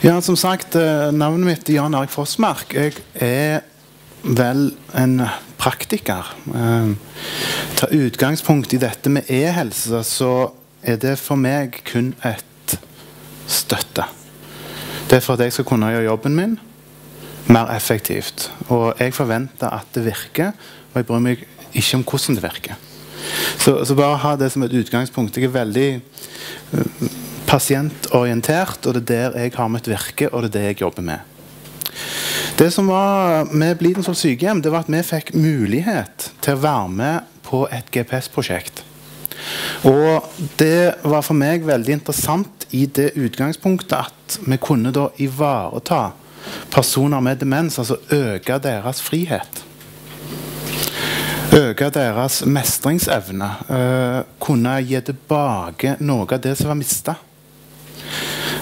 Ja, som sagt, eh, navnet mitt er Jan Erik Fossmark. Jeg er vel en praktiker. Eh, ta utgangspunkt i dette med e-helse, så er det for meg kun et støtte. Det er for at jeg skal kunne gjøre jobben min mer effektivt. Og jeg forventer at det virker, og jeg bryr meg ikke om hvordan det virker. Så, så bare ha det som et utgangspunkt. Jeg er veldig uh, pasientorientert, og det er der jeg har mitt virke, og det er det jeg jobber med. Det som var med Blidenstol sykehjem, det var at vi fikk mulighet til å være med på et GPS-prosjekt. Og det var for meg veldig interessant i det utgangspunktet at vi kunne da ivareta personer med demens, altså øke deres frihet. Øke deres mestringsevne. Øh, kunne gi tilbake noe av det som var mista.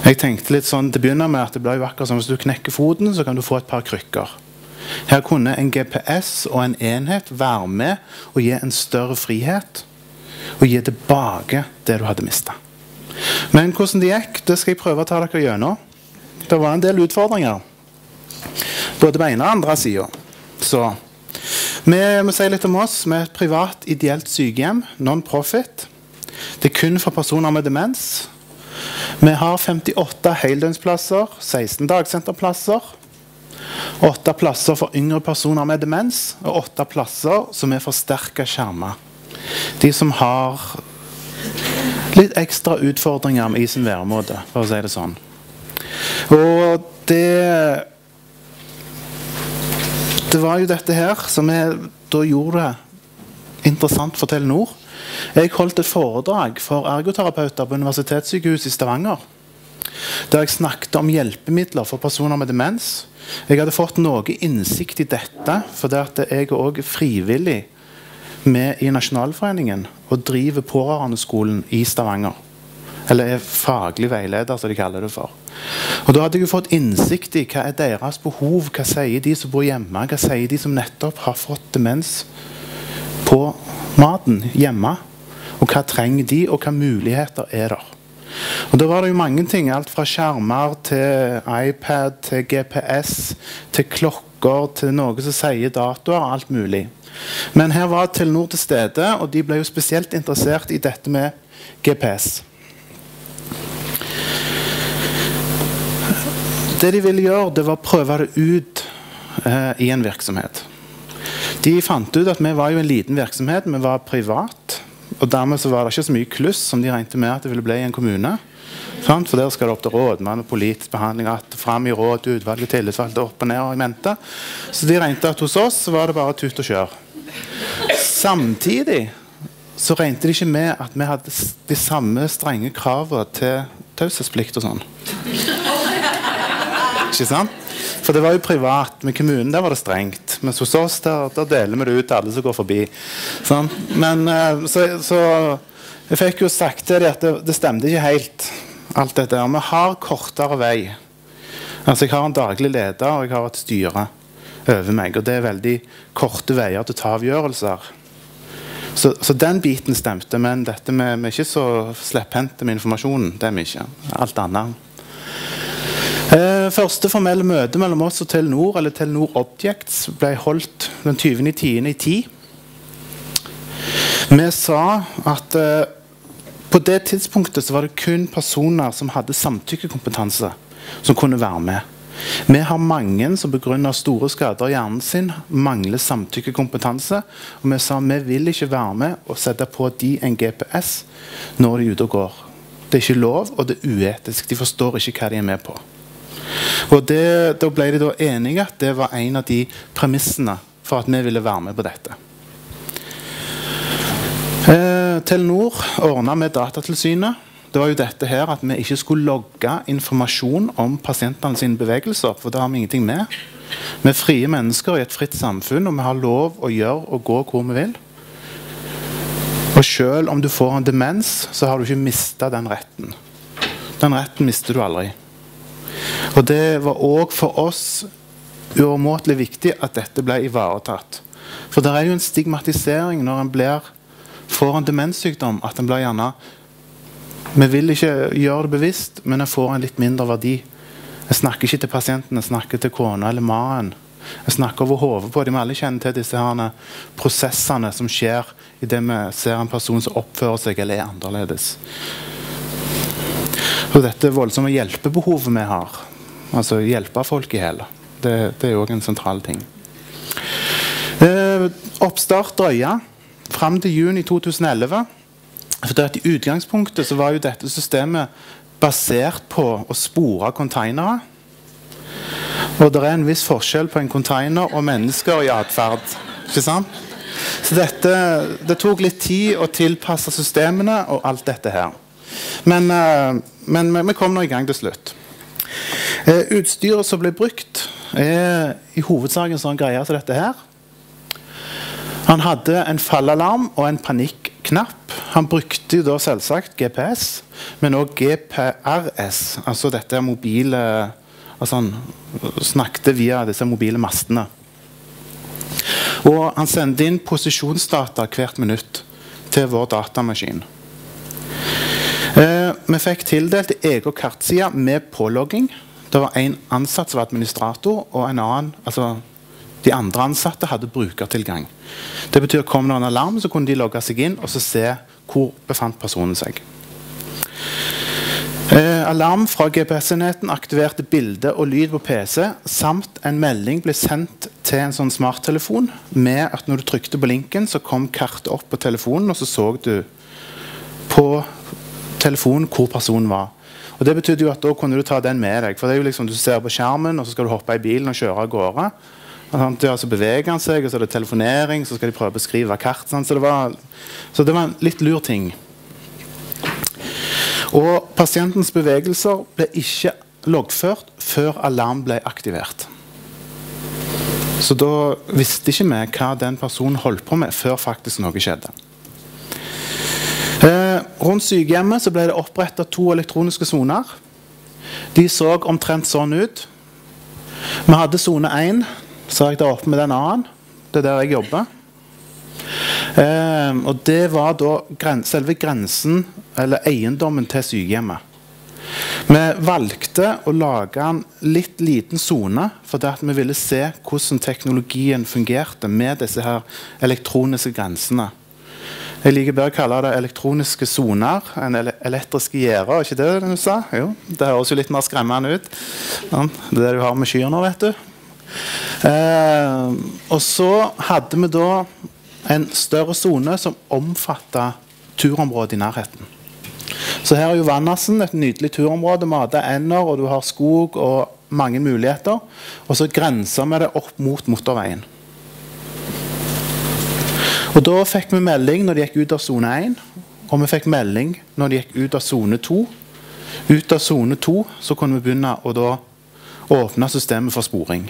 Jeg tenkte litt sånn, Det begynner med at det blir jo akkurat som hvis du knekker foten, så kan du få et par krykker. Her kunne en GPS og en enhet være med og gi en større frihet. Og gi tilbake det du hadde mista. Men hvordan det gikk, det skal jeg prøve å ta dere gjennom. Det var en del utfordringer. Både på ene og andre sida. Så vi må si litt om oss. Vi er et privat, ideelt sykehjem. Non-profit. Det er kun for personer med demens. Vi har 58 heldøgnsplasser, 16 dagsenterplasser. 8 plasser for yngre personer med demens, og 8 plasser som er forsterka skjerma. De som har litt ekstra utfordringer med sin væremåte, for å si det sånn. Og det Det var jo dette her som jeg da gjorde det interessant for Telenor. Jeg holdt et foredrag for ergoterapeuter på Universitetssykehuset i Stavanger. Der jeg snakket om hjelpemidler for personer med demens. Jeg hadde fått noe innsikt i dette fordi at jeg er frivillig med i Nasjonalforeningen og driver Pårørendeskolen i Stavanger. Eller er faglig veileder, som de kaller det for. Og Da hadde jeg fått innsikt i hva er deres behov, hva sier de som bor hjemme, hva sier de som nettopp har fått demens på maten hjemme. Og hva trenger de, og hva muligheter er der. Og Da var det jo mange ting. Alt fra skjermer til iPad til GPS til klokker til noe som sier datoer. Alt mulig. Men her var Telenor til stede, og de ble jo spesielt interessert i dette med GPS. Det de ville gjøre, det var å prøve det ut eh, i en virksomhet. De fant ut at vi var jo en liten virksomhet, vi var privat. Og dermed så var det ikke så mye kluss som de regnet med at det ville bli i en kommune. For der skal det opp til rådmann og politisk behandling, at fram i råd, utvalget, tillitsvalgte, opp og ned og i mente. Så de regnet at hos oss var det bare tut og kjør. Samtidig så regnet de ikke med at vi hadde de samme strenge kravene til taushetsplikt og sånn. Ikke sant? For det var jo privat. Med kommunen der var det strengt. Mens hos oss der, der deler vi det ut til alle som går forbi. Sånn? Men eh, så, så, jeg fikk jo sagt til dem at det, det stemte ikke helt, alt dette Og Vi har kortere vei. Altså Jeg har en daglig leder og jeg har et styre over meg. Og det er veldig korte veier til å ta avgjørelser. Så, så, den biten stemte, men dette med, er ikke så slepphendte med informasjonen. Det er vi ikke. Alt annet. Eh, første formelle møte mellom oss og Telenor eller Telenor Objects ble holdt den 20.10.10. Vi sa at eh, på det tidspunktet så var det kun personer som hadde samtykkekompetanse, som kunne være med. Vi har mange som pga. store skader i hjernen sin mangler samtykkekompetanse. Og vi sa vi vil ikke være med og sette på de en GPS når de er ute og går. Det er ikke lov, og det er uetisk. De forstår ikke hva de er med på. Og det, Da ble de da enige at det var en av de premissene for at vi ville være med på dette. Eh, Telenor ordna med Datatilsynet det var jo dette her at vi ikke skulle logge informasjon om pasientene sine bevegelser. For det har vi ingenting med. Vi er frie mennesker i et fritt samfunn, og vi har lov å gjøre og gå hvor vi vil. Og selv om du får en demens, så har du ikke mista den retten. Den retten mister du aldri. Og det var òg for oss uomåtelig viktig at dette ble ivaretatt. For det er jo en stigmatisering når en blir, får en demenssykdom, at en blir gjerne vi vil ikke gjøre det bevisst, men jeg får en litt mindre verdi Jeg snakker ikke til pasienten, jeg snakker til kona eller mannen. Jeg snakker over hodet på dem. Alle kjenner til disse her prosessene som skjer idet vi ser en person som oppfører seg eller er annerledes. Og dette voldsomme hjelpebehovet vi har, altså hjelpe folk i hele, det, det er òg en sentral ting. Eh, oppstart drøya fram til juni 2011. For at I utgangspunktet så var jo dette systemet basert på å spore konteinere. Og det er en viss forskjell på en konteiner og mennesker i atferd. Ikke sant? Så dette, det tok litt tid å tilpasse systemene og alt dette her. Men, uh, men vi kom nå i gang til slutt. Uh, utstyret som ble brukt, er i hovedsak en sånn greie som dette her. Han hadde en fallalarm og en panikknapp. Han brukte da selvsagt GPS, men òg GPRS, altså dette mobile altså Han snakket via disse mobile mastene. Og han sendte inn posisjonsdata hvert minutt til vår datamaskin. Eh, vi fikk tildelt egen kartside med pålogging. Det var en ansatt som var administrator, og en annen, altså de andre ansatte hadde brukertilgang. Det betyr Kom det en alarm, så kunne de logge seg inn og se hvor befant personen seg. Eh, alarm fra GPS-enheten aktiverte bilde og lyd på PC, samt en melding ble sendt til en sånn smarttelefon med at når du trykte på linken, så kom kartet opp på telefonen, og så så du på telefonen hvor personen var. Og Det betydde jo at da kunne du ta den med deg. For det er jo liksom Du ser på skjermen, og så skal du hoppe i bilen og kjøre av gårde. Og så beveger han seg, og så er det telefonering, så skal de prøve å beskrive kart. Så det, var, så det var en litt lur ting. Og pasientens bevegelser ble ikke loggført før alarm ble aktivert. Så da visste ikke vi hva den personen holdt på med før faktisk noe skjedde. Rundt sykehjemmet ble det oppretta to elektroniske soner. De så omtrent sånn ut. Vi hadde sone 1, så jeg der oppe med den annen. Det er der jeg jobber. Eh, og det var da gren selve grensen, eller eiendommen til sykehjemmet. Vi valgte å lage en litt liten sone fordi vi ville se hvordan teknologien fungerte med disse her elektroniske grensene. Jeg liker bedre å kalle det elektroniske soner enn elektriske gjerder. ikke det du sa? Jo, Det høres jo litt mer skremmende ut. Det er det du har med kyr vet du. Eh, og så hadde vi da en større sone som omfatta turområdet i nærheten. Så her er jo Vannassen et nydelig turområde. Mate ender, og du har skog og mange muligheter. Og så grenser vi det opp mot motorveien. Og Da fikk vi melding når de gikk ut av sone 1, og vi fikk melding når de gikk ut av sone 2. Ut av sone 2 så kunne vi begynne å da åpne systemet for sporing.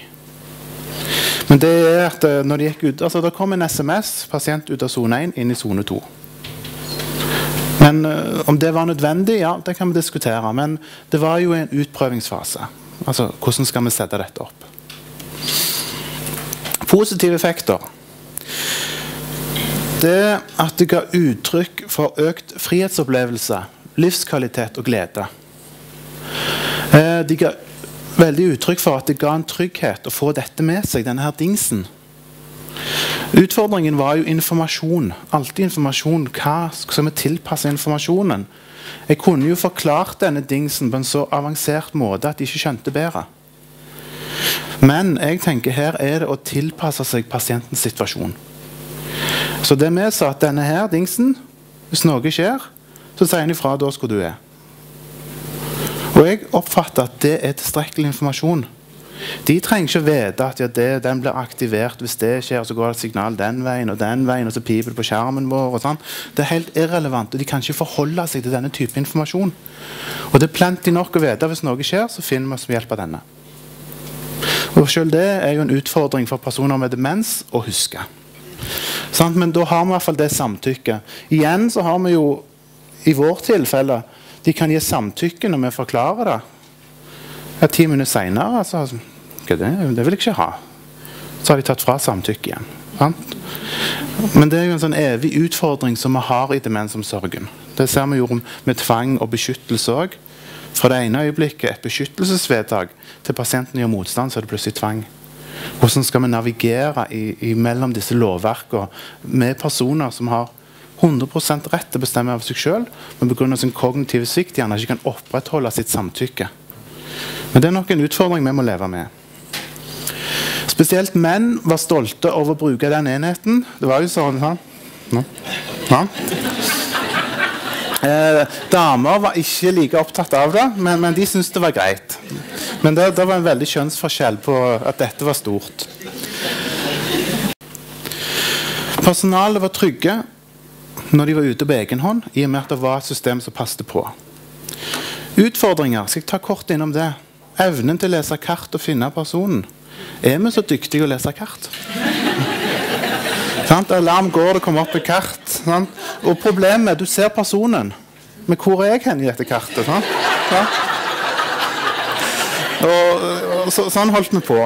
Men det er at eh, når de gikk ut, altså det kom en SMS, pasient ut av sone 1, inn i sone 2. Men uh, om det var nødvendig, ja, det kan vi diskutere. Men det var jo en utprøvingsfase. Altså, hvordan skal vi sette dette opp? Positive effekter. Det at det ga uttrykk for økt frihetsopplevelse, livskvalitet og glede. Eh, de ga veldig uttrykk for at det ga en trygghet å få dette med seg, denne her dingsen. Utfordringen var jo informasjon. Alltid informasjon. Hva skal vi tilpasse informasjonen? Jeg kunne jo forklart denne dingsen på en så avansert måte at de ikke skjønte bedre. Men jeg tenker her er det å tilpasse seg pasientens situasjon. Så det vi sa at denne her dingsen, hvis noe skjer, så sier han ifra da hvor du er. Og jeg oppfatter at det er tilstrekkelig informasjon. De trenger ikke å vite at ja, det, den blir aktivert hvis det skjer, så går det et signal den veien og den veien, og så piper det på skjermen vår. og sånn. Det er helt irrelevant, og de kan ikke forholde seg til denne type informasjon. Og det er plenty nok å vite hvis noe skjer, så finner vi oss ved hjelp av denne. Og Selv det er jo en utfordring for personer med demens å huske. Sånn, men da har vi i hvert fall det samtykket. Igjen så har vi jo i vårt tilfelle de kan gi samtykke når vi forklarer det. Ja, ti minutter seinere altså, det, det, vil jeg ikke ha. Så har de tatt fra samtykke igjen. Sant? Men det er jo en sånn evig utfordring som vi har i demensomsorgen. Det ser vi jo med tvang og beskyttelse òg. Fra det ene øyeblikket et beskyttelsesvedtak til pasienten gjør motstand, så er det plutselig tvang. Hvordan skal vi navigere i, i mellom disse lovverkene med personer som har 100 rett til å bestemme over seg sjøl, men pga. sin kognitive svikt gjerne ikke kan opprettholde sitt samtykke. Men det er nok en utfordring vi må leve med. Spesielt menn var stolte over å bruke den enheten. Det var jo sånn. Ja. Ja. Eh, damer var ikke like opptatt av det, men, men de syntes det var greit. Men det, det, var en veldig kjønnsforskjell på at dette var stort. Personalet var trygge når de var ute på egen hånd, i og med at det var et system som passet på. Utfordringer. Skal jeg ta kort innom det? Evnen til å lese kart og finne personen. Er vi så dyktige å lese kart? Sant? Alarm går, det kommer opp et kart. Sant? Og problemet er du ser personen. Men hvor er jeg hen i dette kartet? Sant? Ja. Og, og så, sånn holdt vi på.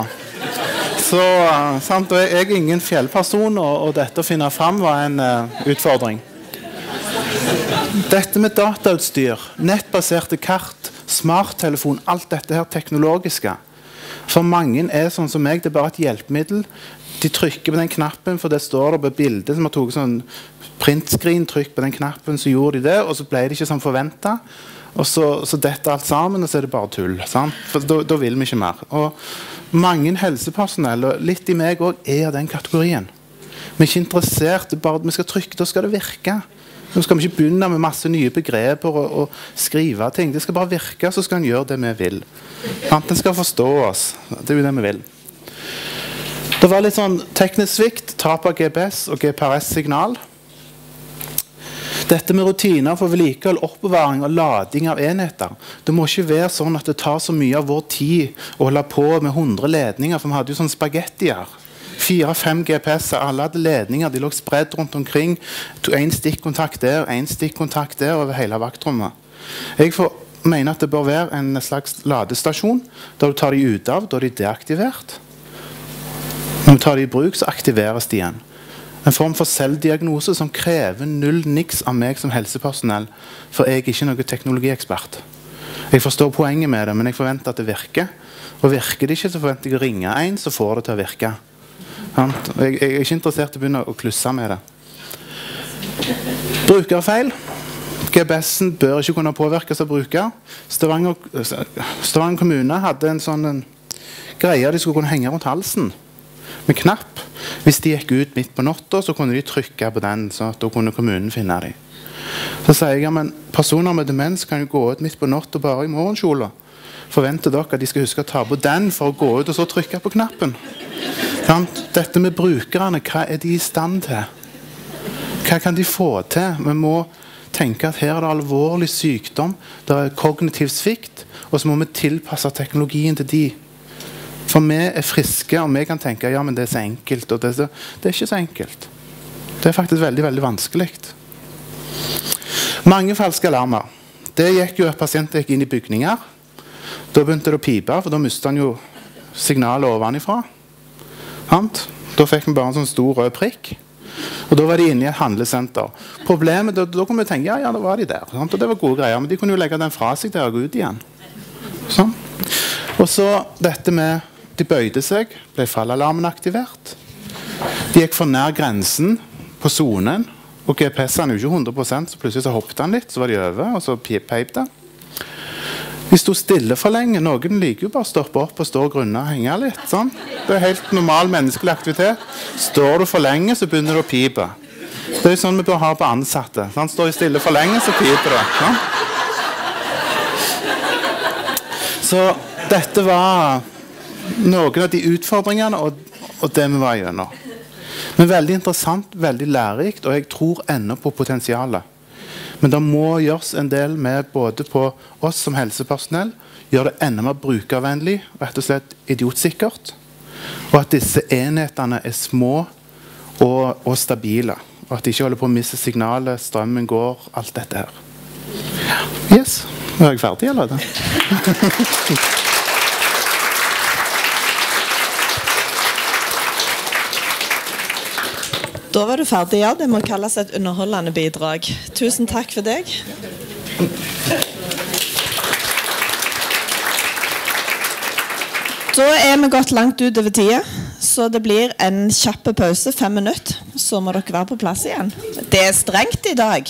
Så? Og jeg, er ingen fjellperson, og, og, dette å finne fram var en uh, utfordring. Dette med datautstyr, nettbaserte kart, smarttelefon, alt dette her teknologiske. For mange er sånn som meg, det er bare et hjelpemiddel de trykker på den knappen, for det står det på bildet som har tatt sånn printscreen. Trykk på den knappen, så gjorde de det, og så ble det ikke som forventa. Og så, så detter alt sammen, og så er det bare tull. Sant? For da, vil vi ikke mer. Og mange helsepersonell, og litt i meg òg, er av den kategorien. Vi er ikke interessert, bare vi skal trykke, da skal det virke. Nå skal vi ikke begynne med masse nye begreper og, og skrive ting. Det skal bare virke, så skal en gjøre det vi vil. Den skal forstå oss. Det er jo det vi vil. Det var litt sånn teknisk svikt, tap av GPS og GPRS-signal. Dette med rutiner for vedlikehold, oppbevaring og lading av enheter. Det må ikke være sånn at det tar så mye av vår tid å holde på med 100 ledninger. For vi hadde jo sånn spagettier. Fire-fem GPS-er. Alle hadde ledninger. De lå spredd rundt omkring. Én stikkontakt der, én stikkontakt der over hele vaktrommet. Jeg får, mener at det bør være en slags ladestasjon der du tar de ut av. Da er de deaktivert. Når du tar de i bruk, så aktiveres de igjen. En form for selvdiagnose som krever null niks av meg som helsepersonell. For jeg er ikke noen teknologiekspert. Jeg forstår poenget med det, men jeg forventer at det virker. Og virker det ikke, så forventer jeg å ringe en, som får det til å virke. Jeg, er ikke interessert i å begynne å klusse med det. Brukerfeil. GPS-en bør ikke kunne påvirkes av bruker. Stavanger, Stavanger kommune hadde en sånn en greie de skulle kunne henge rundt halsen med knapp. Hvis de gikk ut midt på natta, så kunne de trykke på den. så at da kunne kommunen finne dem. Så sier jeg men personer med demens kan jo gå ut midt på natta bare i morgenkjola. Forventer dere at de skal huske å ta på den for å gå ut og så trykke på knappen? Dette med brukerne, hva er de i stand til? Hva kan de få til? Vi må tenke at her er det alvorlig sykdom, det er kognitiv svikt, og så må vi tilpasse teknologien til de. For vi er friske, og vi kan tenke ja, men det er så enkelt. og Det er, så, det er ikke så enkelt. Det er faktisk veldig veldig vanskelig. Mange falske alarmer. Det gikk jo at pasienter gikk inn i bygninger. Da begynte det å pipe, for da mistet han jo signalet ovenfra. Da fikk vi bare en sånn stor rød prikk. Og Da var de inne i et handlesenter. Problemet, Da, da kunne vi tenke ja, ja, da var de der. Sant? Og det var gode greier, Men de kunne jo legge den fra seg der og gå ut igjen. Sånn. Og så dette med de bøyde seg, ble fallalarmen aktivert. De gikk for nær grensen på sonen. Og GPS-en er jo ikke 100 så plutselig så hoppet han litt, så var de over, og så peip det. De sto stille for lenge. Noen liker jo bare å stoppe opp og stå og grunne og henge litt. Sånn. Det er helt normal menneskelig aktivitet. Står du for lenge, så begynner det å pipe. Det er jo sånn vi bør ha på ansatte. Sånn. Står de stille for lenge, så piper det. Sånn. Så dette var noen av de utfordringene og, og det vi var gjennom. Men veldig interessant, veldig lærerikt, og jeg tror ennå på potensialet. Men det må gjøres en del med både på oss som helsepersonell, gjøre det enda mer brukervennlig, rett og slett idiotsikkert, og at disse enhetene er små og, og stabile. Og at de ikke holder på å miste signalet, strømmen går, alt dette her. Yes. Er jeg ferdig, eller? Da var du ferdig, ja. Det må kalles et underholdende bidrag. Tusen takk for deg. Da er vi gått langt utover tida, så det blir en kjapp pause, fem minutter. Så må dere være på plass igjen. Det er strengt i dag.